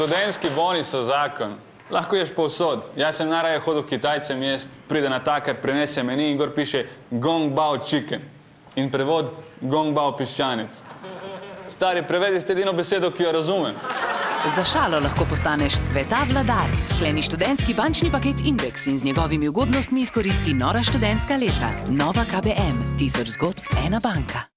Študentski boni so zakon. Lahko ješ povsod. Jaz sem najraje hodil Kitajcem jest, pride na takar, prenese meni in gor piše Gong Bao Chicken. In prevod Gong Bao piščanec. Stari, prevedi ste edino besedo, ki jo razumem. Za šalo lahko postaneš sveta vladar. Skleni študentski bančni paket Index in z njegovimi ugodnostmi izkoristi nora študentska leta. Nova KBM. Tisoč zgodb, ena banka.